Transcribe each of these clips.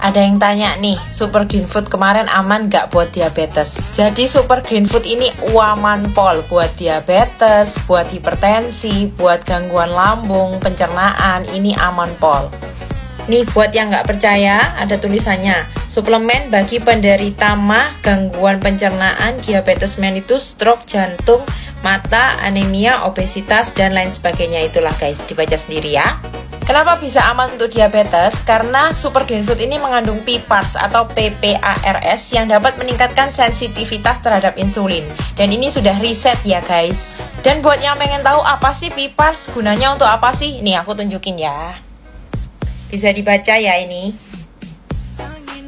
Ada yang tanya nih, Super Green Food kemarin aman gak buat diabetes? Jadi Super Green Food ini aman pol buat diabetes, buat hipertensi, buat gangguan lambung, pencernaan, ini aman pol. Nih buat yang nggak percaya, ada tulisannya suplemen bagi penderita mah, gangguan pencernaan, diabetes mellitus, stroke, jantung, mata, anemia, obesitas, dan lain sebagainya itulah guys, dibaca sendiri ya. Kenapa bisa aman untuk diabetes? Karena super green food ini mengandung PPARS atau PPARS yang dapat meningkatkan sensitivitas terhadap insulin. Dan ini sudah riset ya guys. Dan buat yang pengen tahu apa sih PPARS, gunanya untuk apa sih? Nih aku tunjukin ya. Bisa dibaca ya ini.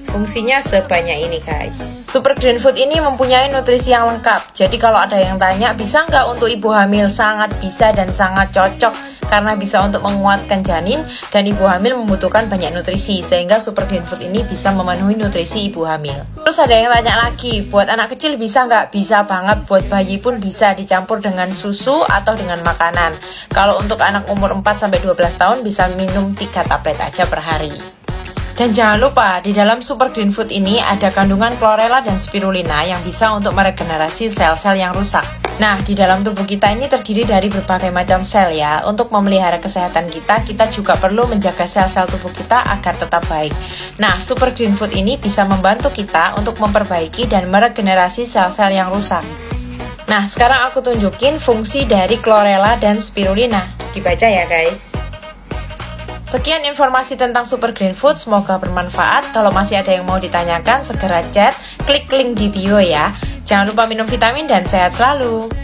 Fungsinya sebanyak ini guys. Super Green Food ini mempunyai nutrisi yang lengkap. Jadi kalau ada yang tanya, bisa nggak untuk ibu hamil? Sangat bisa dan sangat cocok karena bisa untuk menguatkan janin dan ibu hamil membutuhkan banyak nutrisi sehingga super green food ini bisa memenuhi nutrisi ibu hamil. Terus ada yang tanya lagi, buat anak kecil bisa nggak? Bisa banget, buat bayi pun bisa dicampur dengan susu atau dengan makanan. Kalau untuk anak umur 4-12 tahun bisa minum 3 tablet aja per hari. Dan jangan lupa, di dalam super green food ini ada kandungan chlorella dan spirulina yang bisa untuk meregenerasi sel-sel yang rusak. Nah, di dalam tubuh kita ini terdiri dari berbagai macam sel ya. Untuk memelihara kesehatan kita, kita juga perlu menjaga sel-sel tubuh kita agar tetap baik. Nah, Super Green Food ini bisa membantu kita untuk memperbaiki dan meregenerasi sel-sel yang rusak. Nah, sekarang aku tunjukin fungsi dari chlorella dan spirulina. Dibaca ya guys. Sekian informasi tentang Super Green Food, semoga bermanfaat. Kalau masih ada yang mau ditanyakan, segera chat, klik link di bio ya. Jangan lupa minum vitamin dan sehat selalu.